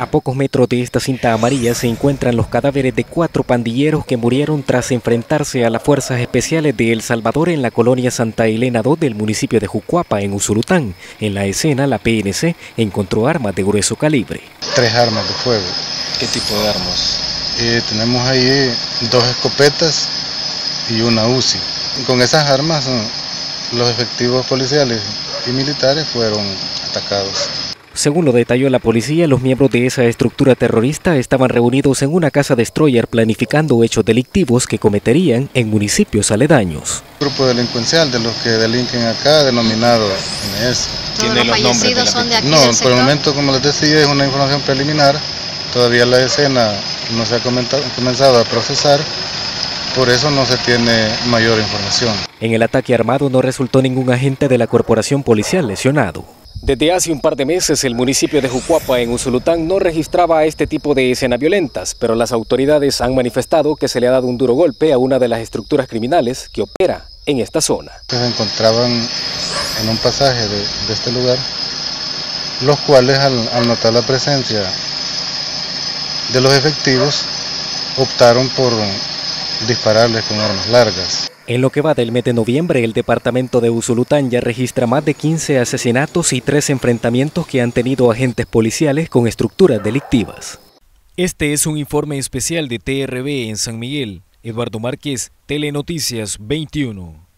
A pocos metros de esta cinta amarilla se encuentran los cadáveres de cuatro pandilleros que murieron tras enfrentarse a las fuerzas especiales de El Salvador en la colonia Santa Elena II del municipio de Jucuapa, en Usulután. En la escena, la PNC encontró armas de grueso calibre. Tres armas de fuego. ¿Qué tipo de armas? Eh, tenemos ahí dos escopetas y una UCI. Con esas armas los efectivos policiales y militares fueron atacados. Según lo detalló la policía, los miembros de esa estructura terrorista estaban reunidos en una casa destroyer planificando hechos delictivos que cometerían en municipios aledaños. Grupo delincuencial de los que delinquen acá, denominado MS. ¿Tiene los, nombres son de aquí No, por el momento, como les decía, es una información preliminar. Todavía la escena no se ha comenzado a procesar. Por eso no se tiene mayor información. En el ataque armado no resultó ningún agente de la corporación policial lesionado. Desde hace un par de meses el municipio de Jucuapa en Usulután no registraba este tipo de escenas violentas, pero las autoridades han manifestado que se le ha dado un duro golpe a una de las estructuras criminales que opera en esta zona. Se encontraban en un pasaje de, este lugar, los cuales al notar la presencia de los efectivos optaron por dispararles con armas largas. En lo que va del mes de noviembre, el departamento de Usulután ya registra más de 15 asesinatos y tres enfrentamientos que han tenido agentes policiales con estructuras delictivas. Este es un informe especial de TRB en San Miguel. Eduardo Márquez, Telenoticias 21.